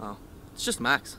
Oh, it's just Max.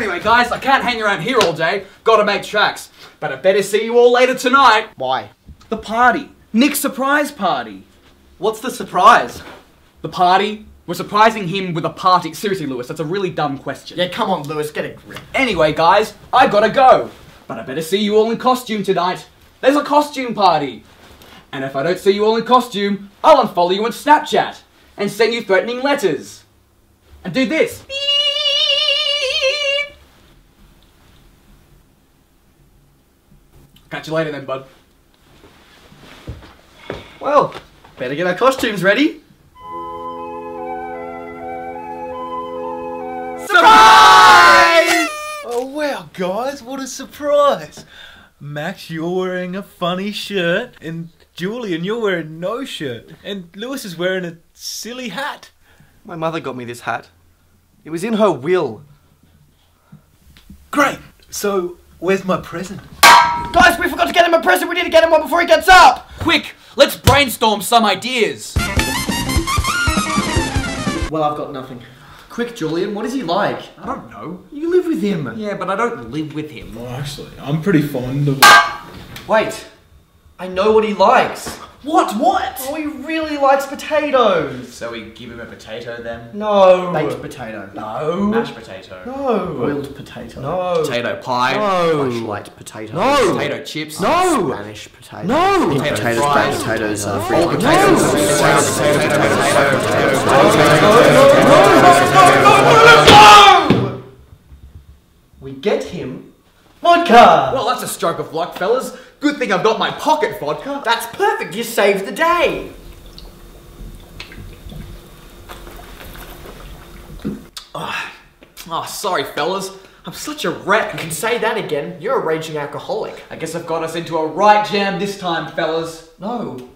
Anyway, guys, I can't hang around here all day. Gotta make tracks. But I better see you all later tonight. Why? The party. Nic's surprise party. What's the surprise? The party? We're surprising him with a party. Seriously, Lewis, that's a really dumb question. Yeah, come on, Lewis, get a grip. Anyway, guys, I gotta go. But I better see you all in costume tonight. There's a costume party. And if I don't see you all in costume, I'll unfollow you on Snapchat and send you threatening letters. And do this. Catch you later then, bud. Well, better get our costumes ready. Surprise! Oh wow, guys, what a surprise! Max, you're wearing a funny shirt, and Julian, you're wearing no shirt, and Lewis is wearing a silly hat. My mother got me this hat. It was in her will. Great! So, where's my present? Guys, we forgot to get him a present. We need to get him one before he gets up. Quick, let's brainstorm some ideas. Well, I've got nothing. Quick, Julian, what is he like? I don't know. You live with him. Yeah, but I don't live with him. Well, actually, I'm pretty fond of Wait, I know what he likes. What? What? Oh, he really likes potatoes. So we give him a potato then? No. Baked potato. No. Mashed potato. No. Boiled potato. No. Potato pie. No. Flashlight potato. No. Potato chips. No. Spanish potato. No. Potato Potatoes, fries. baked potatoes, uh, free All potatoes. We get him vodka. Well, that's a stroke of luck, fellas. Good thing I've got my pocket vodka. That's perfect. You saved the day. Oh, sorry, fellas. I'm such a wreck. You can say that again. You're a raging alcoholic. I guess I've got us into a right jam this time, fellas. No.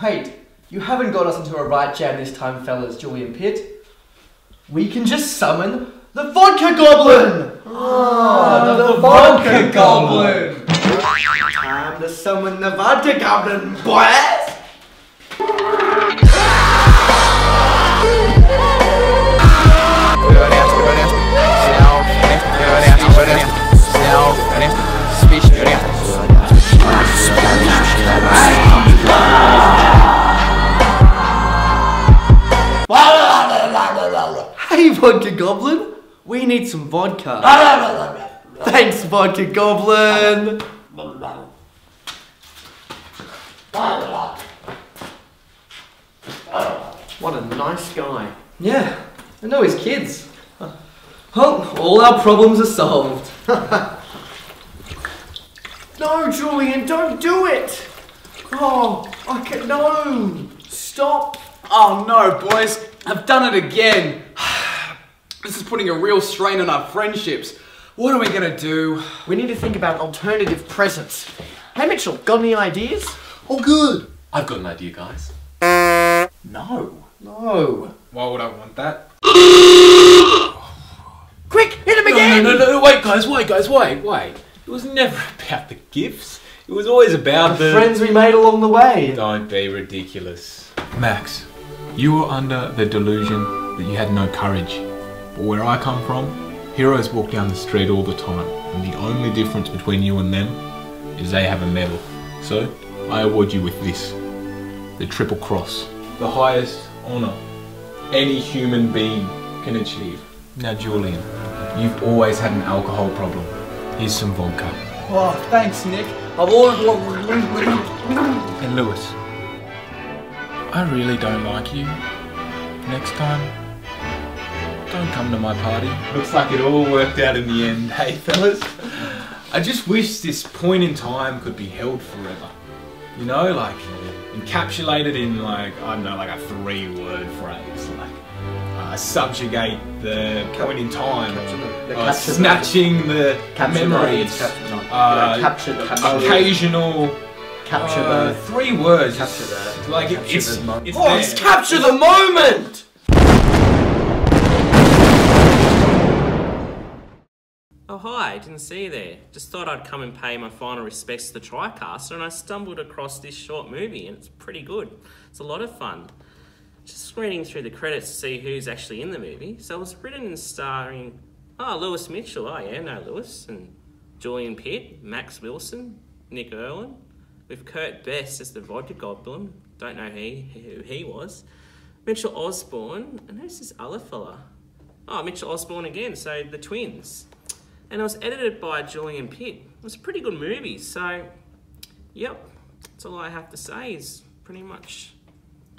Wait. You haven't got us into a right jam this time, fellas, Julian Pitt. We can just summon the vodka goblin. Ah, ah the, vodka goblin. Time the vodka goblin, boys. Hey, vodka goblin. We need some vodka. Thanks, vodka goblin. What a nice guy. Yeah, I know his kids. Well, all our problems are solved. no, Julian, don't do it. Oh, I can no. Stop. Oh no, boys. I've done it again. This is putting a real strain on our friendships. What are we gonna do? We need to think about alternative presents. Hey, Mitchell, got any ideas? Oh, good. I've got an idea, guys. No. No. Why would I want that? Quick, hit him No, again! no, no, no, wait, guys, wait, guys, wait, wait. It was never about the gifts. It was always about the. Friends we made along the way. Don't be ridiculous. Max, you were under the delusion that you had no courage. But where I come from, heroes walk down the street all the time, and the only difference between you and them is they have a medal. So, I award you with this the Triple Cross. The highest honour any human being can achieve. Now, Julian, you've always had an alcohol problem. Here's some vodka. Oh, thanks, Nic. I've always And Lewis, I really don't like you. Next time, don't come to my party. Looks like it all worked out in the end, hey fellas? I just wish this point in time could be held forever. You know, like encapsulated in like, I don't know, like a three word phrase. Like uh, subjugate the point in time. the- uh, capture the- snatching the Capture the- memories. capture the- uh, yeah, capture the- capture the- occasional Capture uh, the. three words. Capture the- Like capture it's, the moment. it's Oh, it's capture the moment! Oh, hi, didn't see you there. Just thought I'd come and pay my final respects to the TriCaster, and I stumbled across this short movie, and it's pretty good. It's a lot of fun. Just reading through the credits to see who's actually in the movie. So it was written and starring, oh, Lewis Mitchell, oh yeah, no Lewis, and Julian Pitt, Max Wilson, Nic Erwin, with Kurt Best as the vodka goblin. Don't know he, who he was. Mitchell Osborne, and who's this other fella? Oh, Mitchell Osborne again, so the twins and it was edited by Julian Pitt. It was a pretty good movie, so yep, that's all I have to say is pretty much